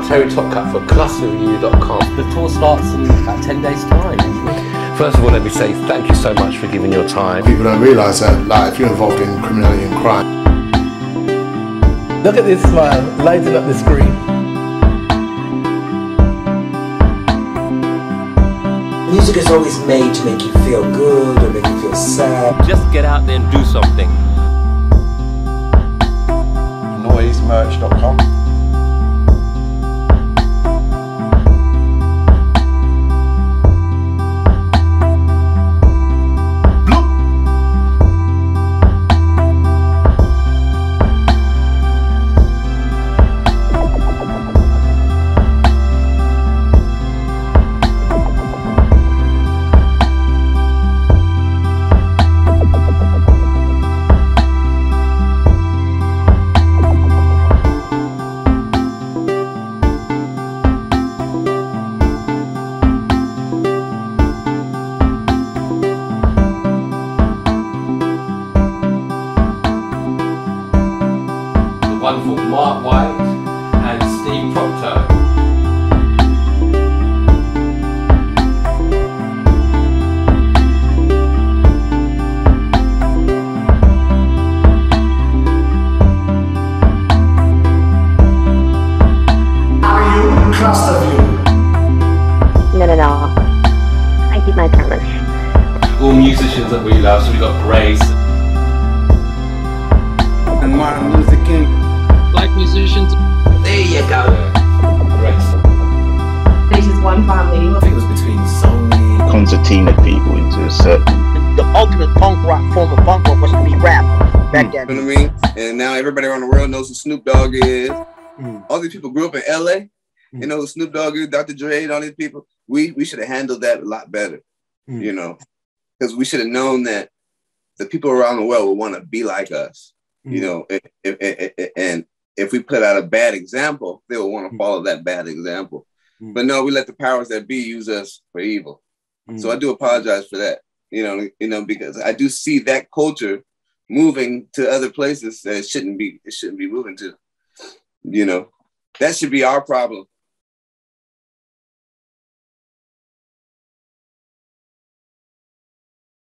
Terry Topcat for ClusterView.com. The tour starts in about 10 days' time. First of all, let me say thank you so much for giving your time. People don't realise that, like, if you're involved in criminality and crime. Look at this smile, lighting up the screen. Music is always made to make you feel good or make you feel sad. Just get out there and do something. Wonderful Mark White and Steve Proctor. Are you ClusterView? No, no, no. I keep my promise. All musicians that we love, so we got Grace. Sony. concertina people into a certain the ultimate punk rock form of punk rock was to be rap back hmm. then. You know what I mean? And now everybody around the world knows who Snoop Dogg is. Hmm. All these people grew up in LA. Hmm. You know who Snoop Dogg is, Dr. Dre, and all these people. We we should have handled that a lot better. You know, because we should have known that the people around the world would want to be like us. You know, if, if, if, and if we put out a bad example, they will want to follow that bad example. But no, we let the powers that be use us for evil. So I mm. do apologize for that. You know, you know, because I do see that culture moving to other places that it shouldn't be. It shouldn't be moving to. You know, that should be our problem.